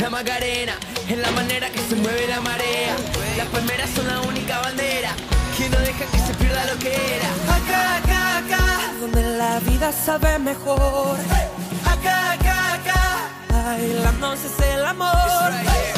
La Macarena es la manera que se mueve la marea. Las palmeras son la única bandera que no deja que se pierda lo que era. Acá, acá, acá, donde la vida sabe mejor. Acá, acá, acá, bailándonos es el amor.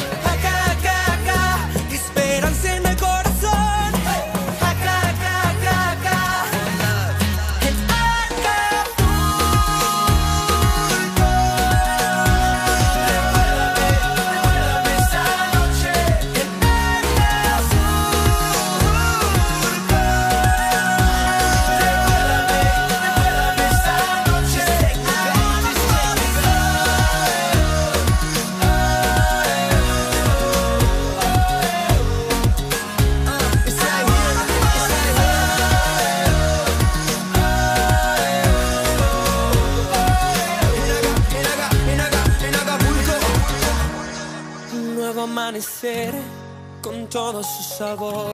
Amanecer con todo su sabor.